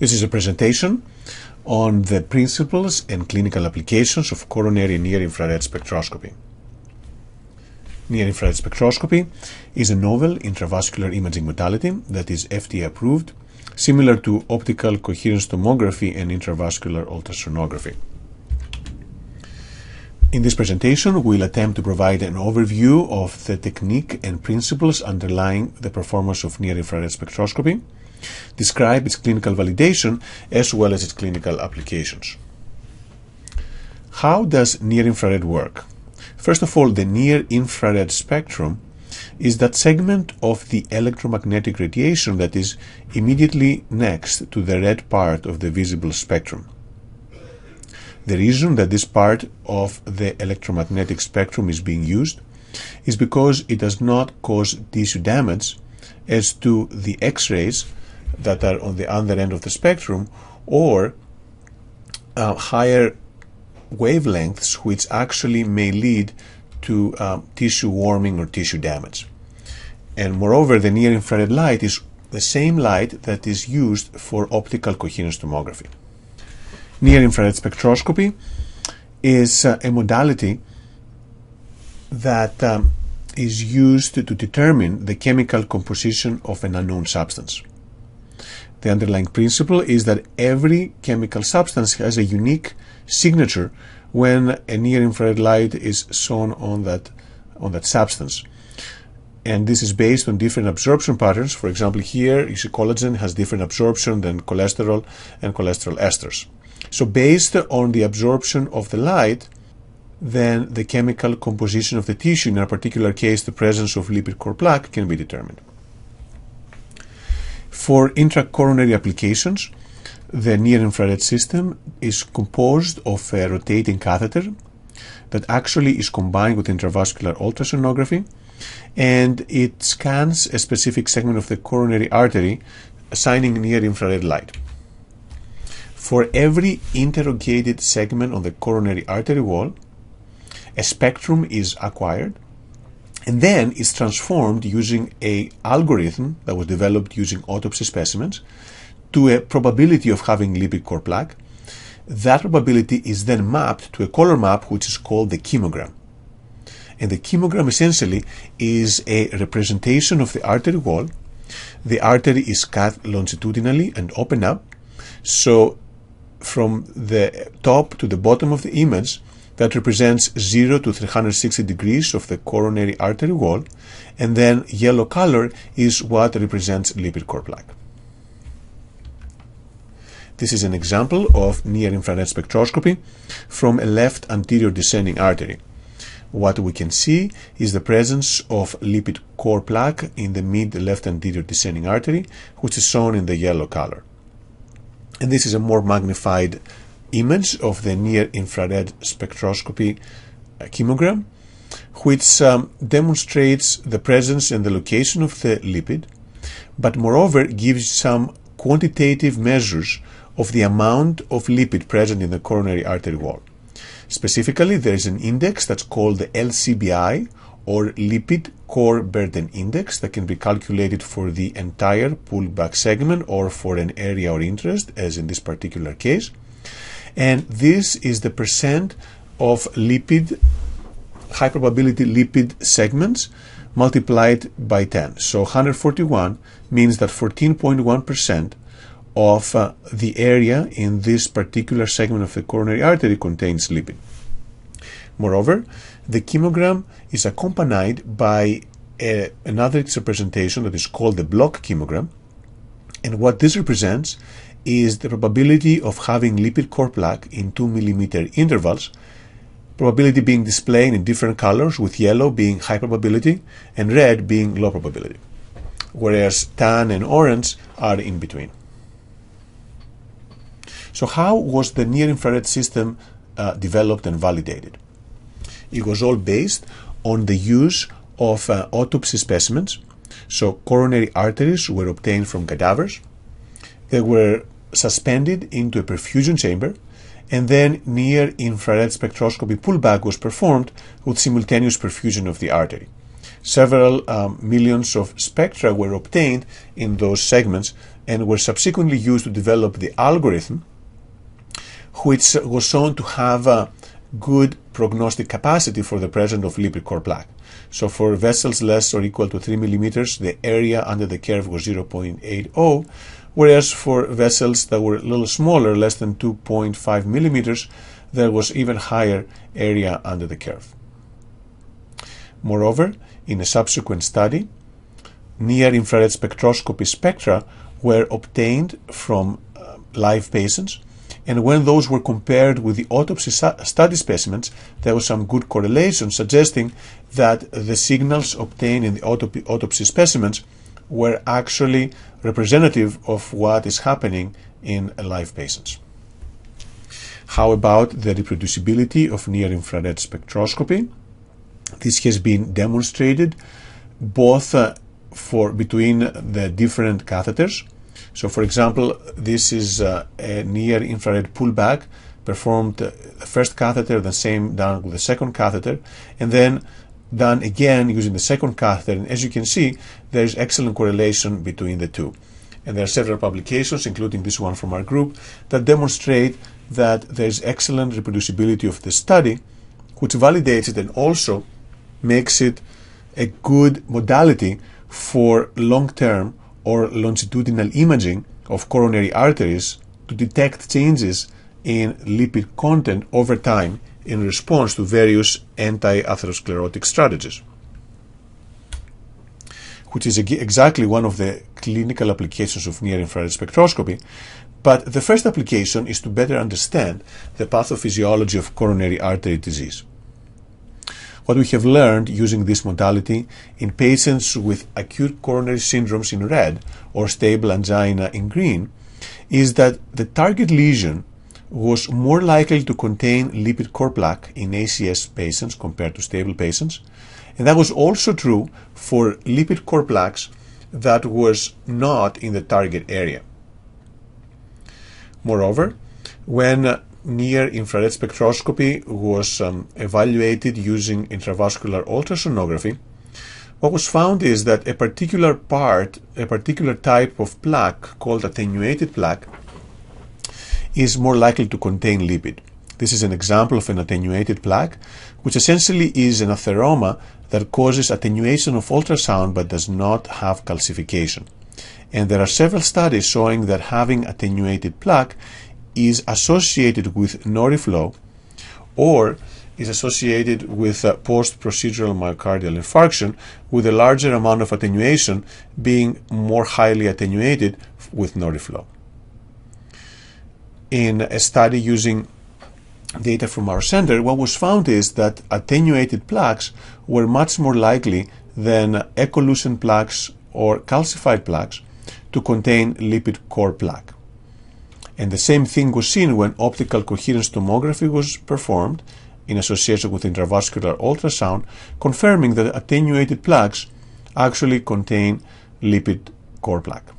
This is a presentation on the principles and clinical applications of coronary near-infrared spectroscopy. Near-infrared spectroscopy is a novel intravascular imaging modality that is FDA approved, similar to optical coherence tomography and intravascular ultrasonography. In this presentation, we'll attempt to provide an overview of the technique and principles underlying the performance of near-infrared spectroscopy, describe its clinical validation as well as its clinical applications. How does near-infrared work? First of all, the near-infrared spectrum is that segment of the electromagnetic radiation that is immediately next to the red part of the visible spectrum. The reason that this part of the electromagnetic spectrum is being used is because it does not cause tissue damage as to the X-rays that are on the other end of the spectrum or uh, higher wavelengths which actually may lead to um, tissue warming or tissue damage. And moreover, the near infrared light is the same light that is used for optical coherence tomography. Near infrared spectroscopy is uh, a modality that um, is used to determine the chemical composition of an unknown substance. The underlying principle is that every chemical substance has a unique signature when a near infrared light is shone on that on that substance. And this is based on different absorption patterns. For example, here you see collagen has different absorption than cholesterol and cholesterol esters. So based on the absorption of the light, then the chemical composition of the tissue, in a particular case the presence of lipid core plaque, can be determined. For intracoronary applications, the near-infrared system is composed of a rotating catheter that actually is combined with intravascular ultrasonography and it scans a specific segment of the coronary artery assigning near-infrared light. For every interrogated segment on the coronary artery wall, a spectrum is acquired and then it's transformed using a algorithm that was developed using autopsy specimens to a probability of having lipid core plaque. That probability is then mapped to a color map which is called the chemogram. And the chemogram essentially is a representation of the artery wall. The artery is cut longitudinally and open up. So from the top to the bottom of the image, that represents 0 to 360 degrees of the coronary artery wall, and then yellow color is what represents lipid core plaque. This is an example of near-infrared spectroscopy from a left anterior descending artery. What we can see is the presence of lipid core plaque in the mid-left anterior descending artery, which is shown in the yellow color. And this is a more magnified image of the near-infrared spectroscopy uh, chemogram, which um, demonstrates the presence and the location of the lipid, but moreover gives some quantitative measures of the amount of lipid present in the coronary artery wall. Specifically, there is an index that's called the LCBI or lipid core burden index that can be calculated for the entire pullback segment or for an area of interest, as in this particular case and this is the percent of lipid high probability lipid segments multiplied by 10 so 141 means that 14.1% of uh, the area in this particular segment of the coronary artery contains lipid. Moreover the chemogram is accompanied by a, another representation that is called the block chemogram and what this represents is the probability of having lipid core plaque in 2 millimeter intervals, probability being displayed in different colors, with yellow being high probability and red being low probability, whereas tan and orange are in between. So, how was the near infrared system uh, developed and validated? It was all based on the use of uh, autopsy specimens. So, coronary arteries were obtained from cadavers. They were suspended into a perfusion chamber, and then near infrared spectroscopy pullback was performed with simultaneous perfusion of the artery. Several um, millions of spectra were obtained in those segments, and were subsequently used to develop the algorithm, which was shown to have a good prognostic capacity for the presence of lipid core plaque. So for vessels less or equal to 3 millimeters, the area under the curve was 0.80, whereas for vessels that were a little smaller, less than 2.5 millimeters, there was even higher area under the curve. Moreover, in a subsequent study, near infrared spectroscopy spectra were obtained from uh, live patients and when those were compared with the autopsy study specimens, there was some good correlation suggesting that the signals obtained in the autop autopsy specimens were actually representative of what is happening in live patients. How about the reproducibility of near-infrared spectroscopy? This has been demonstrated both uh, for between the different catheters so for example, this is uh, a near infrared pullback performed uh, first catheter, the same done with the second catheter, and then done again using the second catheter. And as you can see, there is excellent correlation between the two. And there are several publications, including this one from our group, that demonstrate that there is excellent reproducibility of the study, which validates it and also makes it a good modality for long-term or longitudinal imaging of coronary arteries to detect changes in lipid content over time in response to various anti-atherosclerotic strategies, which is exactly one of the clinical applications of near-infrared spectroscopy. But the first application is to better understand the pathophysiology of coronary artery disease. What we have learned using this modality in patients with acute coronary syndromes in red or stable angina in green is that the target lesion was more likely to contain lipid core plaque in ACS patients compared to stable patients. And that was also true for lipid core plaques that was not in the target area. Moreover, when near infrared spectroscopy was um, evaluated using intravascular ultrasonography, what was found is that a particular part, a particular type of plaque called attenuated plaque, is more likely to contain lipid. This is an example of an attenuated plaque, which essentially is an atheroma that causes attenuation of ultrasound but does not have calcification. And there are several studies showing that having attenuated plaque is associated with no reflow or is associated with post-procedural myocardial infarction with a larger amount of attenuation being more highly attenuated with no reflow. In a study using data from our center, what was found is that attenuated plaques were much more likely than echolucent plaques or calcified plaques to contain lipid core plaque. And the same thing was seen when optical coherence tomography was performed in association with intravascular ultrasound, confirming that attenuated plaques actually contain lipid core plaque.